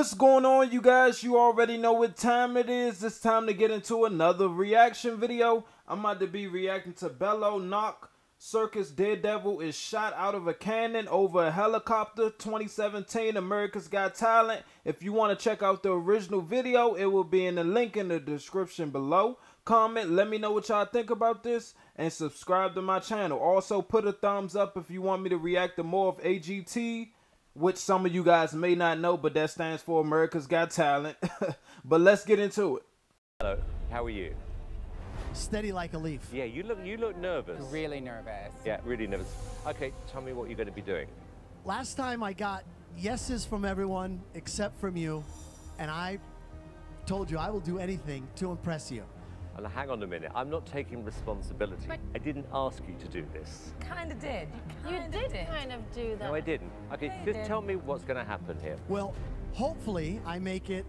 What's going on, you guys? You already know what time it is. It's time to get into another reaction video. I'm about to be reacting to Bello Nock. Circus Daredevil is shot out of a cannon over a helicopter. 2017 America's Got Talent. If you want to check out the original video, it will be in the link in the description below. Comment, let me know what y'all think about this, and subscribe to my channel. Also, put a thumbs up if you want me to react to more of AGT which some of you guys may not know, but that stands for America's Got Talent. but let's get into it. Hello, how are you? Steady like a leaf. Yeah, you look you look nervous. Really nervous. Yeah, really nervous. Okay, tell me what you're going to be doing. Last time I got yeses from everyone except from you, and I told you I will do anything to impress you. And hang on a minute, I'm not taking responsibility. But- I didn't ask you to do this. Kind of did. You kinda did kind of do that. No, I didn't. Okay, Yeah, just did. tell me what's going to happen here. Well, hopefully I make it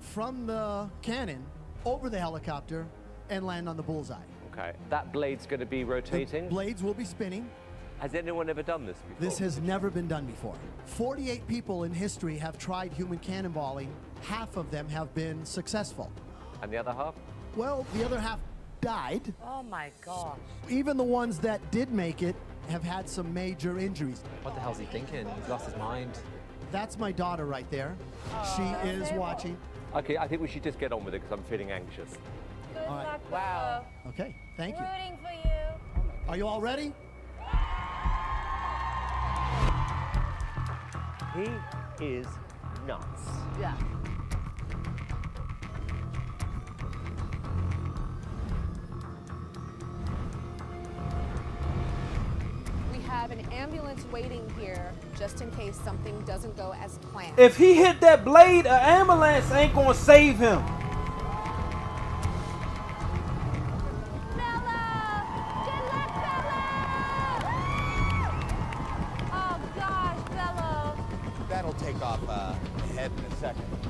from the cannon over the helicopter and land on the bullseye. Okay, that blade's going to be The rotating. blades will be spinning. Has anyone ever done this before? This has never been done before. 48 people in history have tried human cannonballing. Half of them have been successful. And the other half? Well, the other half died. Oh my gosh. Even the ones that did make it have had some major injuries. What the hell's he thinking? He's lost his mind. That's my daughter right there. she oh, is watching. Okay, I think we should just get on with it because I'm feeling anxious. Good All right. luck, Wow. Okay, thank you. Rooting for you. Are you all ready? He is nuts. Yeah. Ambulance waiting here just in case something doesn't go as planned. If he hit that blade, an ambulance ain't gonna save him. Bello! Good luck, Bello! Oh gosh, Bello. That'll take off uh, ahead in a second.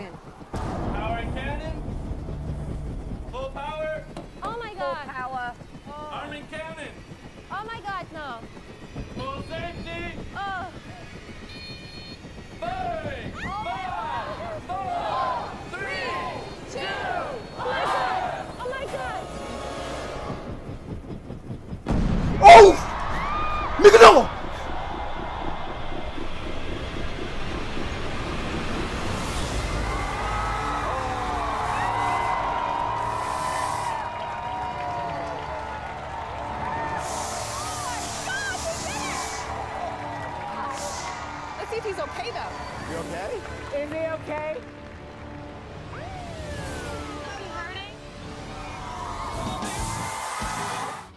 In. Power cannon. Full power. Oh my Full god. power. Arming cannon. Oh my god, no. Full safety. Oh. Five. Oh five. Four. Three. Two. Oh my god. Oh! oh! Nigga, no! Let's see if he's okay though. You okay? Is he okay?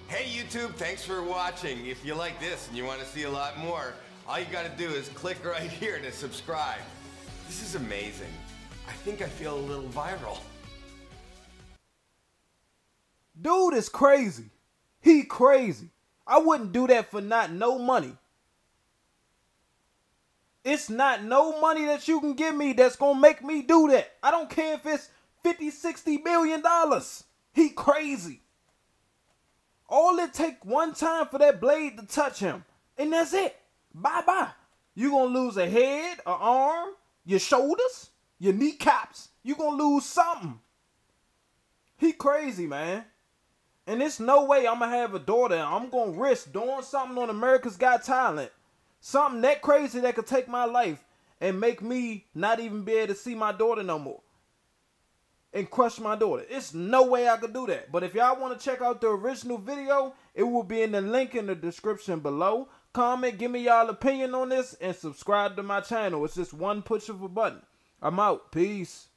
Hey YouTube, thanks for watching. If you like this and you want to see a lot more, all you got to do is click right here to subscribe. This is amazing. I think I feel a little viral. Dude is crazy. He crazy. I wouldn't do that for not no money. It's not no money that you can give me that's gonna make me do that. I don't care if it's 50, 60 million dollars. He crazy. All it take one time for that blade to touch him. And that's it. Bye bye. You gonna lose a head, a arm, your shoulders, your kneecaps. You gonna lose something. He crazy, man. And it's no way I'm gonna have a daughter. I'm gonna risk doing something on America's Got Talent, something that crazy that could take my life and make me not even be able to see my daughter no more, and crush my daughter. It's no way I could do that. But if y'all want to check out the original video, it will be in the link in the description below. Comment, give me y'all opinion on this, and subscribe to my channel. It's just one push of a button. I'm out. Peace.